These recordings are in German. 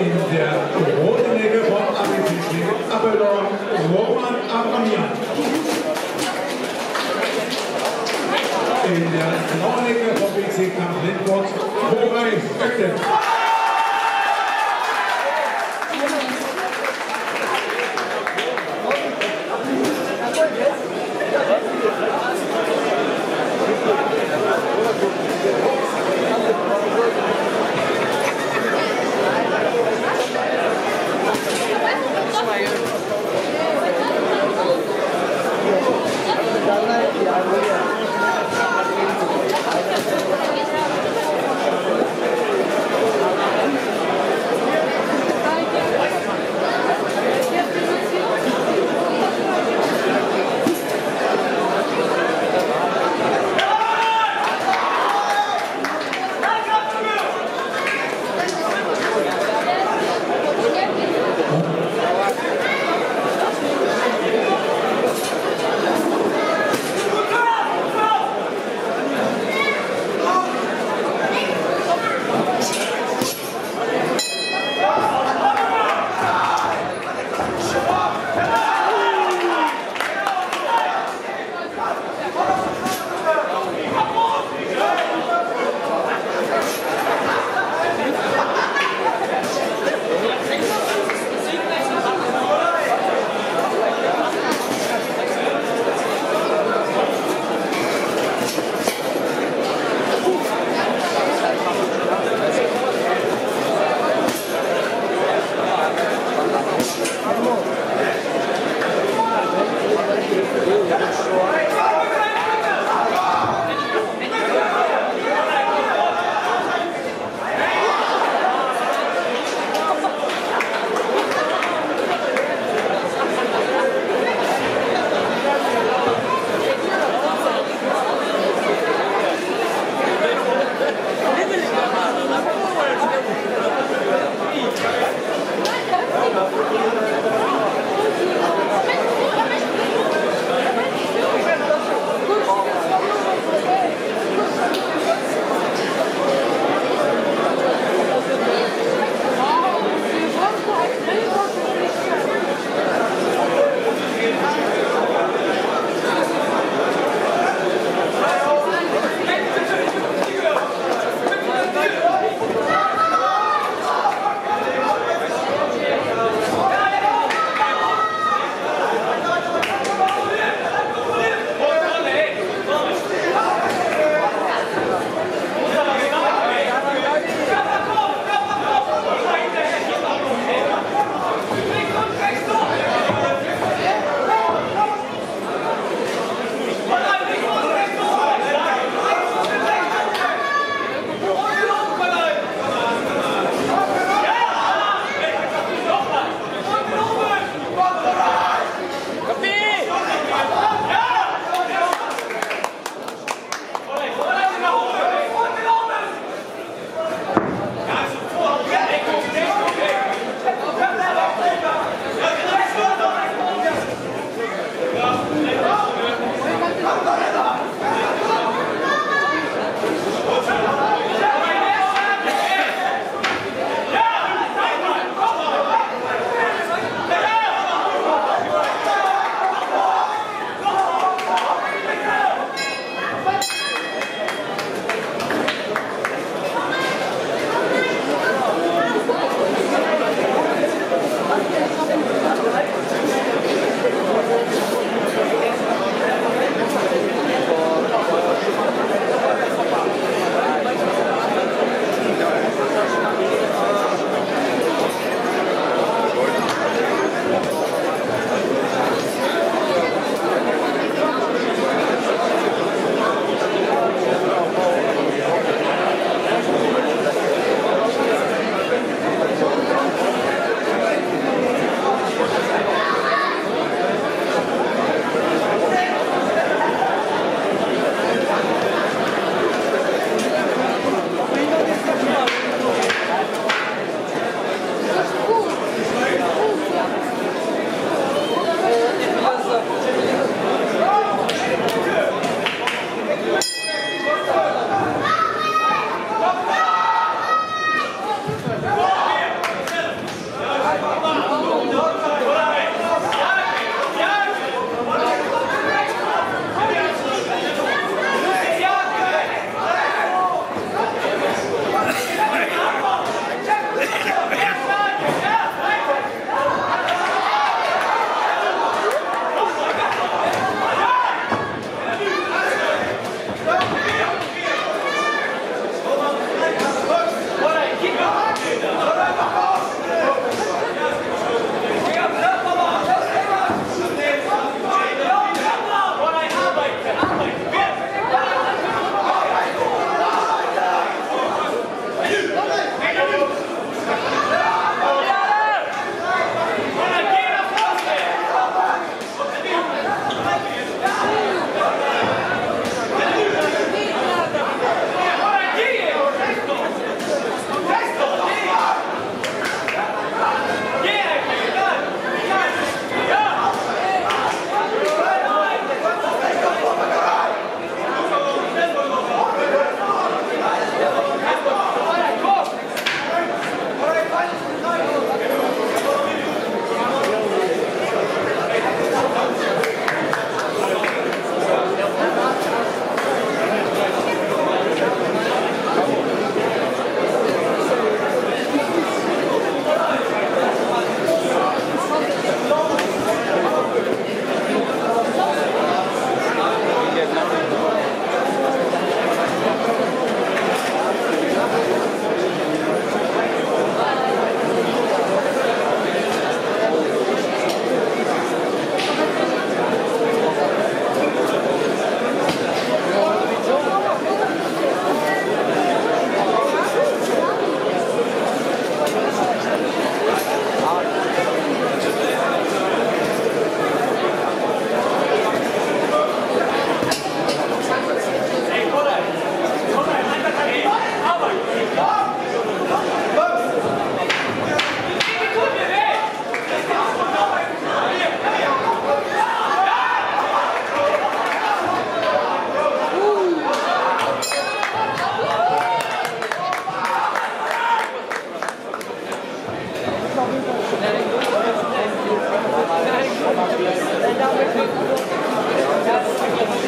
in der roten Ecke vom ABC-Appeldorf, Roman Abramian. In der blauen Ecke vom BC Kampf Lindbott, Koray Öktem. Thank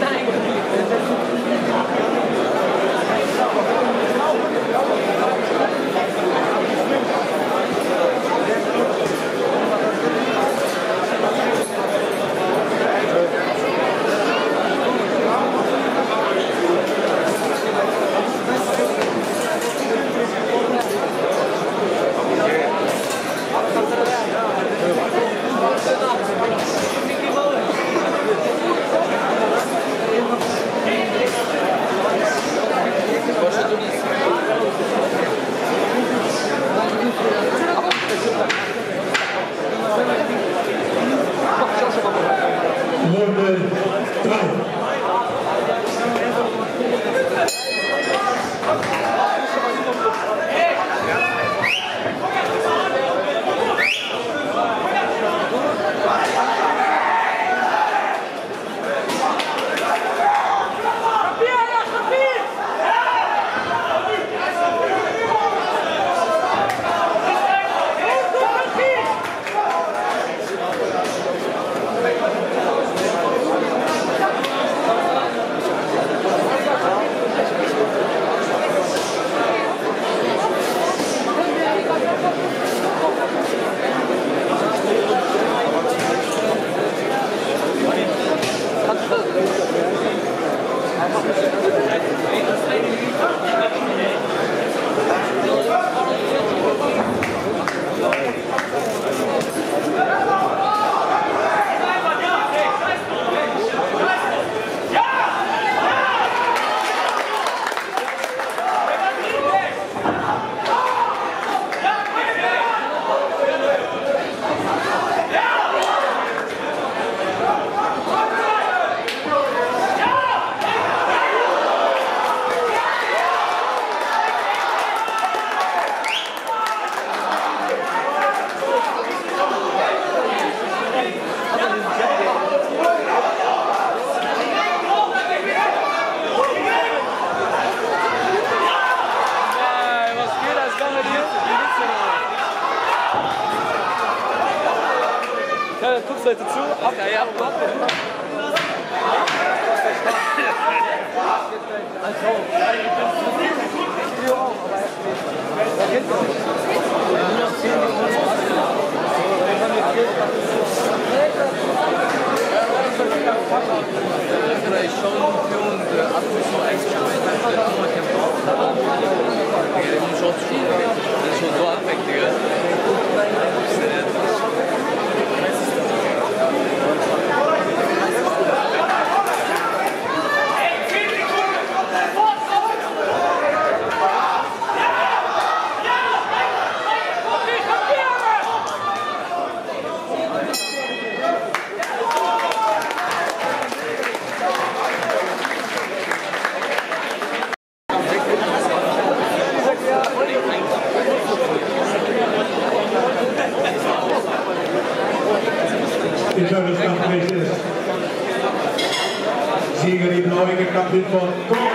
Nein. Woodman. Seite zu. Ab, ja, ja. Also, up here for.